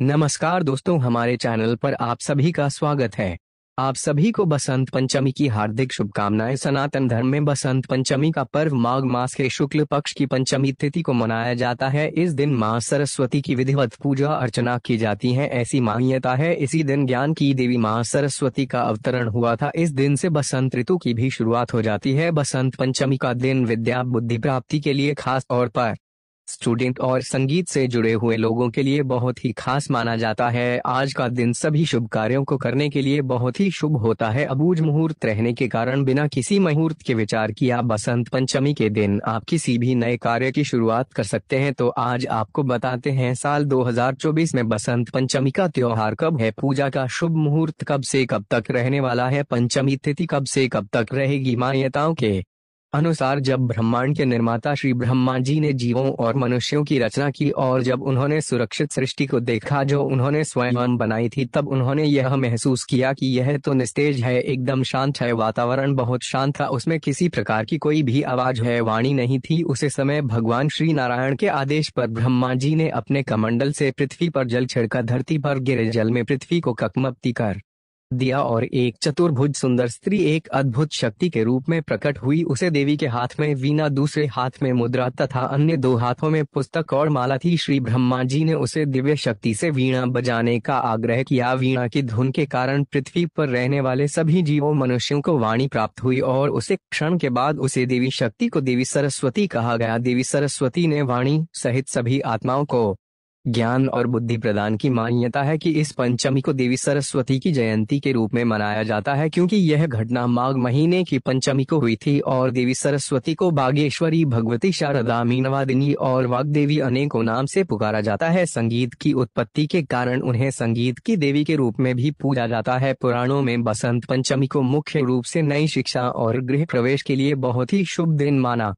नमस्कार दोस्तों, हमारे चैनल पर आप सभी का स्वागत है। आप सभी को बसंत पंचमी की हार्दिक शुभकामनाएँ। सनातन धर्म में बसंत पंचमी का पर्व माघ मास के शुक्ल पक्ष की पंचमी तिथि को मनाया जाता है। इस दिन माँ सरस्वती की विधिवत पूजा अर्चना की जाती है। ऐसी मान्यता है, इसी दिन ज्ञान की देवी माँ सरस्वती का अवतरण हुआ था। इस दिन से बसंत ऋतु की भी शुरुआत हो जाती है। बसंत पंचमी का दिन विद्या बुद्धि प्राप्ति के लिए खास तौर पर स्टूडेंट और संगीत से जुड़े हुए लोगों के लिए बहुत ही खास माना जाता है। आज का दिन सभी शुभ कार्यों को करने के लिए बहुत ही शुभ होता है। अबूझ मुहूर्त रहने के कारण बिना किसी मुहूर्त के विचार किया बसंत पंचमी के दिन आप किसी भी नए कार्य की शुरुआत कर सकते हैं। तो आज आपको बताते हैं साल 2024 में बसंत पंचमी का त्योहार कब है? पूजा का शुभ मुहूर्त कब से कब तक रहने वाला है? पंचमी तिथि कब से कब तक रहेगी? मान्यताओं के अनुसार जब ब्रह्मांड के निर्माता श्री ब्रह्मा जी ने जीवों और मनुष्यों की रचना की और जब उन्होंने सुरक्षित सृष्टि को देखा जो उन्होंने स्वयं बनाई थी, तब उन्होंने यह महसूस किया कि यह तो निस्तेज है, एकदम शांत है, वातावरण बहुत शांत था, उसमें किसी प्रकार की कोई भी आवाज़ है, वाणी नहीं थी। उसे समय भगवान श्री नारायण के आदेश पर ब्रह्मा जी ने अपने कमंडल से पृथ्वी पर जल छिड़का धरती पर गिरे जल में पृथ्वी को ककमप्ती कर दिया और एक चतुर्भुज सुंदर स्त्री एक अद्भुत शक्ति के रूप में प्रकट हुई। उसे देवी के हाथ में वीणा, दूसरे हाथ में मुद्रा तथा अन्य दो हाथों में पुस्तक और माला थी। श्री ब्रह्मा जी ने उसे दिव्य शक्ति से वीणा बजाने का आग्रह किया। वीणा की धुन के कारण पृथ्वी पर रहने वाले सभी जीवों, मनुष्यों को वाणी प्राप्त हुई और उसे क्षण के बाद उसे देवी शक्ति को देवी सरस्वती कहा गया। देवी सरस्वती ने वाणी सहित सभी आत्माओं को ज्ञान और बुद्धि प्रदान की मान्यता है कि इस पंचमी को देवी सरस्वती की जयंती के रूप में मनाया जाता है क्योंकि यह घटना माघ महीने की पंचमी को हुई थी और देवी सरस्वती को बागेश्वरी, भगवती, शारदा, मीनवादिनी और वाग्देवी अनेकों नाम से पुकारा जाता है। संगीत की उत्पत्ति के कारण उन्हें संगीत की देवी के रूप में भी पूजा जाता है। पुराणों में बसंत पंचमी को मुख्य रूप से नई शिक्षा और गृह प्रवेश के लिए बहुत ही शुभ दिन माना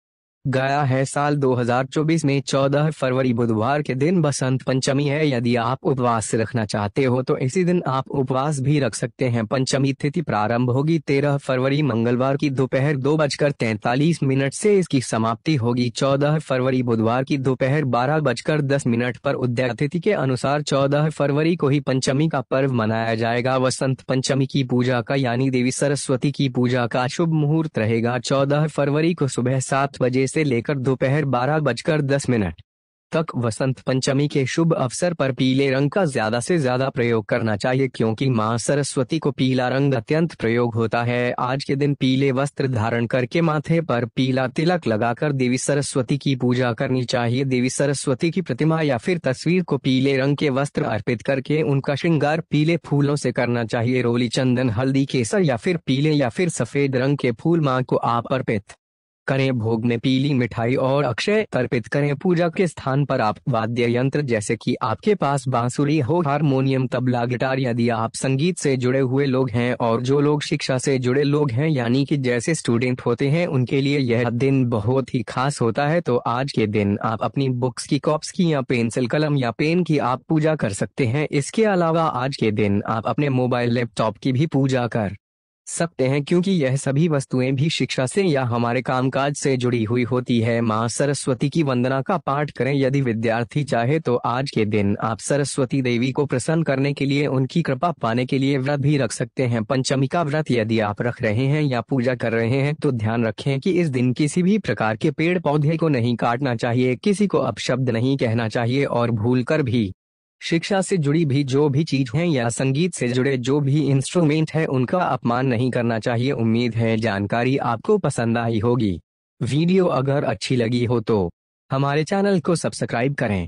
गया है साल 2024 में 14 फरवरी बुधवार के दिन बसंत पंचमी है। यदि आप उपवास रखना चाहते हो तो इसी दिन आप उपवास भी रख सकते हैं। पंचमी तिथि प्रारंभ होगी 13 फरवरी, मंगलवार की दोपहर दो बजकर तैतालीस मिनट से इसकी समाप्ति होगी। 14 फरवरी बुधवार की दोपहर बारह बजकर दस मिनट पर उदय तिथि के अनुसार 14 फरवरी को ही पंचमी का पर्व मनाया जाएगा। वसंत पंचमी की पूजा का यानी देवी सरस्वती की पूजा का शुभ मुहूर्त रहेगा। चौदह फरवरी को सुबह सात बजे से लेकर दोपहर बारह बजकर दस मिनट तक वसंत पंचमी के शुभ अवसर पर पीले रंग का ज़्यादा से ज़्यादा प्रयोग करना चाहिए क्योंकि माँ सरस्वती को पीला रंग अत्यंत प्रयोग होता है। आज के दिन पीले वस्त्र धारण करके माथे पर पीला तिलक लगाकर देवी सरस्वती की पूजा करनी चाहिए। देवी सरस्वती की प्रतिमा या फिर तस्वीर को पीले रंग के वस्त्र अर्पित करके उनका श्रृंगार पीले फूलों से करना चाहिए। रोली चंदन, हल्दी, केसर या फिर पीले या फिर सफ़ेद रंग के फूल माँ को आप अर्पित करें, भोग में पीली मिठाई और अक्षय अर्पित करें। पूजा के स्थान पर आप वाद्य यंत्र जैसे कि आपके पास बांसुरी हो, हारमोनियम, तबला, गिटार यदि आप संगीत से जुड़े हुए लोग हैं और जो लोग शिक्षा से जुड़े लोग हैं, यानी कि जैसे स्टूडेंट होते हैं, उनके लिए यह दिन बहुत ही खास होता है। तो आज के दिन आप अपनी बुक्स की कॉप्स की या पेंसिल कलम या पेन की आप पूजा कर सकते हैं। इसके अलावा आज के दिन आप अपने मोबाइल लैपटॉप की भी पूजा कर सकते हैं क्योंकि यह सभी वस्तुएँ भी शिक्षा से या हमारे कामकाज से जुड़ी हुई होती है। माँ सरस्वती की वंदना का पाठ करें। यदि विद्यार्थी चाहे तो आज के दिन आप सरस्वती देवी को प्रसन्न करने के लिए उनकी कृपा पाने के लिए व्रत भी रख सकते हैं। पंचमी का व्रत यदि आप रख रहे हैं या पूजा कर रहे हैं तो ध्यान रखें कि इस दिन किसी भी प्रकार के पेड़ पौधे को नहीं काटना चाहिए। किसी को अपशब्द नहीं कहना चाहिए और भूल कर भी। शिक्षा से जुड़ी भी जो भी चीज़ है या संगीत से जुड़े जो भी इंस्ट्रूमेंट है, उनका अपमान नहीं करना चाहिए। उम्मीद है जानकारी आपको पसंद आई होगी। वीडियो अगर अच्छी लगी हो तो हमारे चैनल को सब्सक्राइब करें।